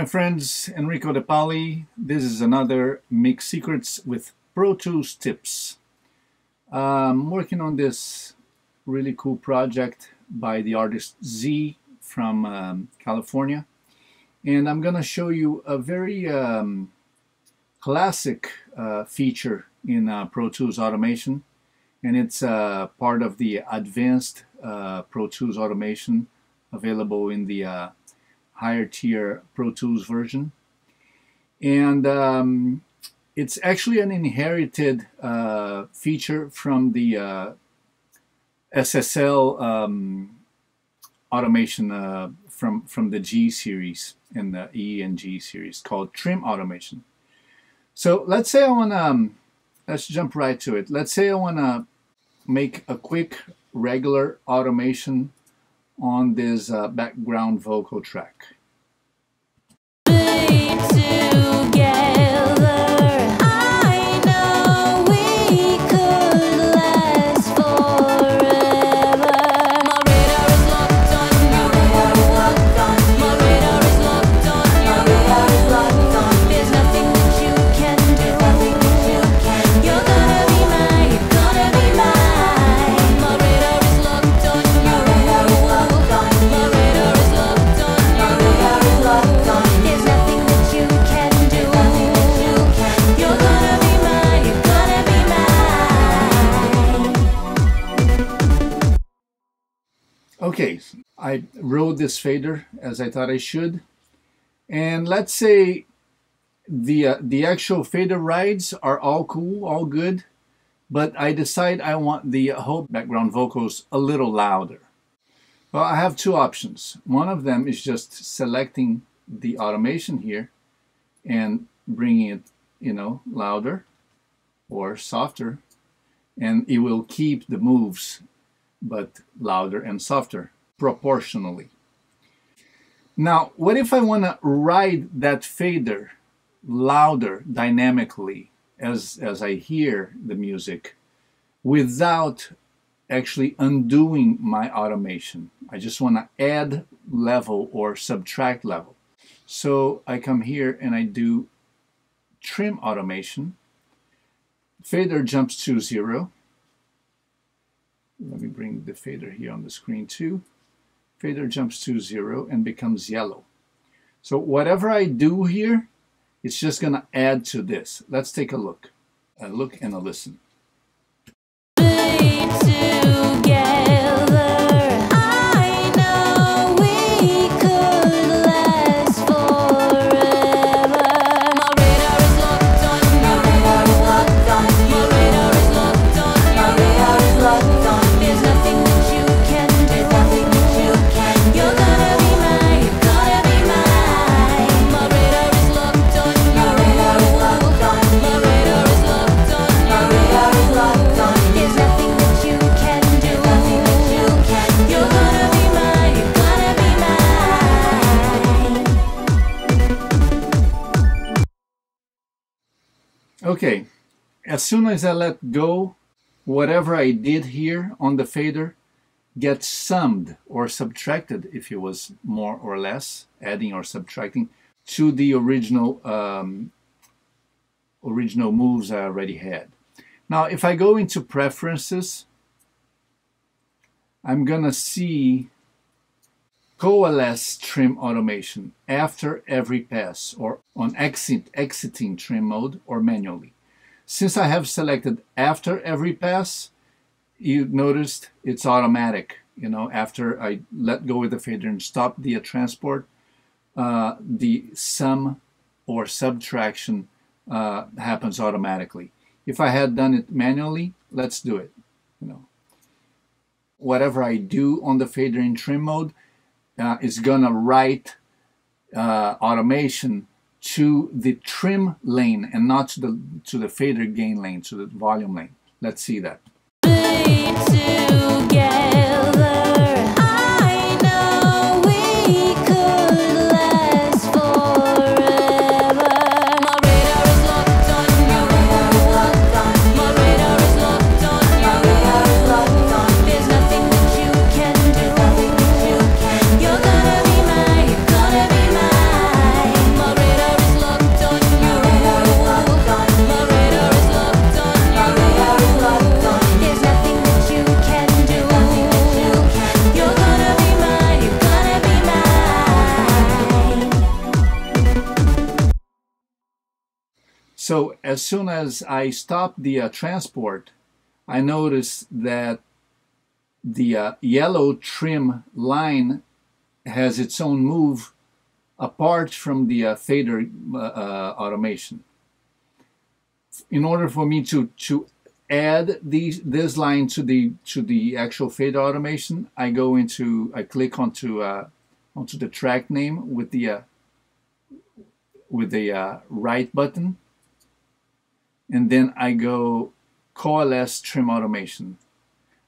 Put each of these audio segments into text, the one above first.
my friends, Enrico De Paoli. This is another Mix Secrets with Pro Tools tips. I'm working on this really cool project by the artist Z from um, California. And I'm going to show you a very um, classic uh, feature in uh, Pro Tools Automation. And it's uh, part of the advanced uh, Pro Tools Automation available in the uh, higher tier Pro Tools version. And um, it's actually an inherited uh, feature from the uh, SSL um, automation uh, from, from the G series and the E and G series called trim automation. So let's say I want to, um, let's jump right to it. Let's say I want to make a quick regular automation on this uh, background vocal track. Okay, I rode this fader as I thought I should. And let's say the, uh, the actual fader rides are all cool, all good, but I decide I want the whole background vocals a little louder. Well, I have two options. One of them is just selecting the automation here and bringing it, you know, louder or softer, and it will keep the moves but louder and softer proportionally. Now, what if I want to ride that fader louder dynamically as, as I hear the music without actually undoing my automation? I just want to add level or subtract level. So I come here and I do trim automation. Fader jumps to zero the fader here on the screen too. Fader jumps to zero and becomes yellow. So whatever I do here, it's just going to add to this. Let's take a look. A look and a listen. Okay, as soon as I let go, whatever I did here on the fader gets summed or subtracted if it was more or less, adding or subtracting, to the original, um, original moves I already had. Now, if I go into preferences, I'm gonna see coalesce trim automation after every pass or on exit, exiting trim mode or manually. Since I have selected after every pass, you noticed it's automatic. You know, after I let go of the fader and stop the transport, uh, the sum or subtraction uh, happens automatically. If I had done it manually, let's do it. You know, whatever I do on the fader in trim mode, uh, is going to write uh, automation to the trim lane and not to the to the fader gain lane, to the volume lane. Let's see that. So as soon as I stop the uh, transport, I notice that the uh, yellow trim line has its own move apart from the uh, fader uh, uh, automation. In order for me to, to add these, this line to the to the actual fader automation, I go into I click onto uh, onto the track name with the with the right button, and then I go coalesce trim automation.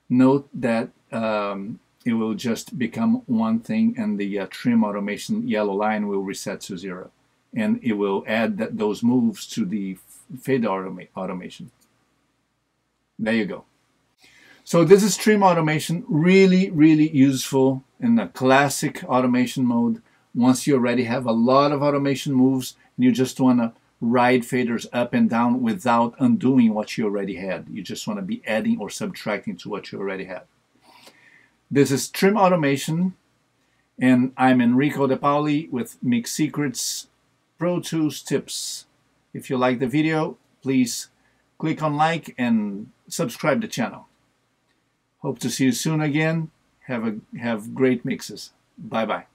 Note that um, it will just become one thing and the uh, trim automation yellow line will reset to zero. And it will add that, those moves to the fade automa automation. There you go. So this is trim automation, really, really useful in the classic automation mode. Once you already have a lot of automation moves and you just want to ride faders up and down without undoing what you already had. You just want to be adding or subtracting to what you already have. This is Trim Automation, and I'm Enrico De Paoli with Mix Secrets Pro Tools Tips. If you like the video, please click on like and subscribe the channel. Hope to see you soon again. Have a have great mixes. Bye bye.